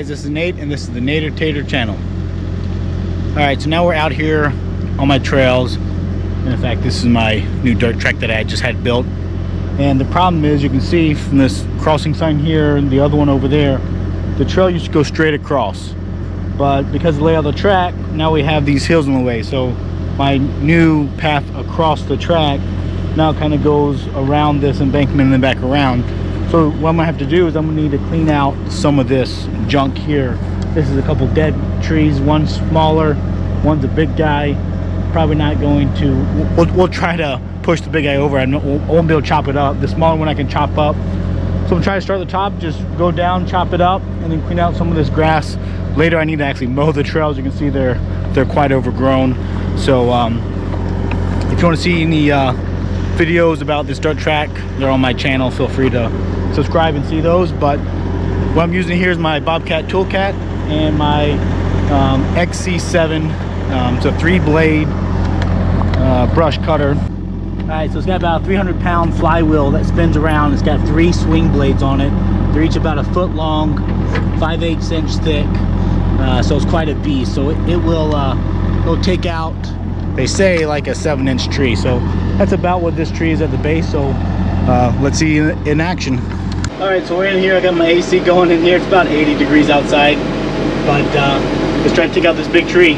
guys, this is Nate and this is the Nater Tater channel. Alright, so now we're out here on my trails. And in fact, this is my new dirt track that I just had built. And the problem is, you can see from this crossing sign here and the other one over there, the trail used to go straight across. But because of the layout of the track, now we have these hills in the way. So my new path across the track now kind of goes around this embankment and then back around. So what I'm gonna have to do is I'm gonna need to clean out some of this junk here. This is a couple dead trees, one smaller, one's a big guy. Probably not going to, we'll, we'll try to push the big guy over. I won't be able to chop it up. The smaller one I can chop up. So I'm trying to start at the top, just go down, chop it up, and then clean out some of this grass. Later I need to actually mow the trails. You can see they're they're quite overgrown. So um, if you want to see any uh, videos about this dirt track, they're on my channel. Feel free to subscribe and see those but what I'm using here is my Bobcat Toolcat and my um, XC7 um, it's a three blade uh, brush cutter. All right so it's got about a 300 pound flywheel that spins around. It's got three swing blades on it. They're each about a foot long 5 8 inch thick uh, so it's quite a beast. So it, it will uh, it'll take out they say like a seven inch tree. So that's about what this tree is at the base. So uh, let's see in, action. All right so we're in here. I got my ac going in here. It's about 80 degrees outside but uh, let's try to take out this big tree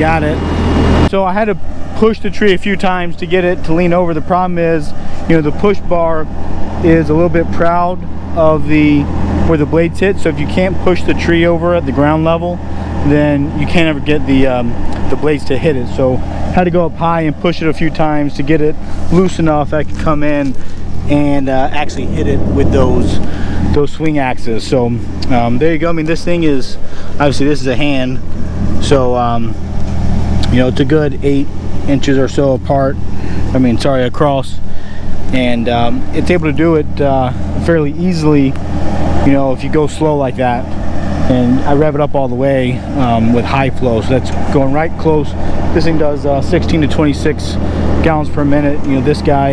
got it. So I had to push the tree a few times to get it to lean over. The problem is, you know, the push bar is a little bit proud of the where the blades hit. So if you can't push the tree over at the ground level, then you can't ever get the um, the blades to hit it. So had to go up high and push it a few times to get it loose enough I could come in and uh, actually hit it with those those swing axes. So um, there you go. I mean, this thing is obviously this is a hand, so um, you know it's a good eight inches or so apart. I mean, sorry, across, and um, it's able to do it uh, fairly easily. You know, if you go slow like that, and I rev it up all the way um, with high flow, so that's going right close. This thing does uh, 16 to 26 gallons per minute. You know, this guy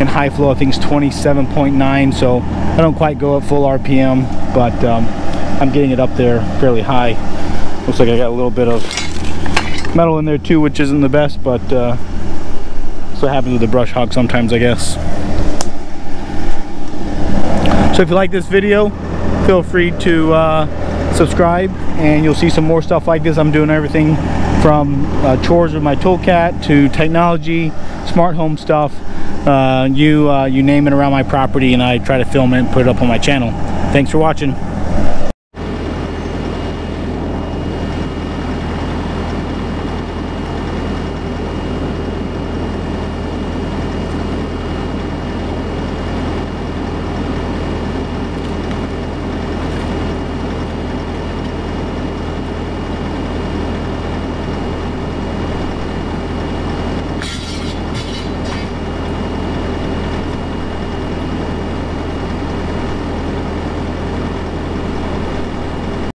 in high flow, I think is 27.9, so I don't quite go at full RPM, but um, I'm getting it up there fairly high. Looks like I got a little bit of metal in there too, which isn't the best, but uh, so happens with the brush hog sometimes, I guess. So if you like this video, feel free to uh, subscribe and you'll see some more stuff like this. I'm doing everything from uh, chores with my toolcat to technology, smart home stuff. Uh, you, uh, you name it around my property and I try to film it and put it up on my channel. Thanks for watching.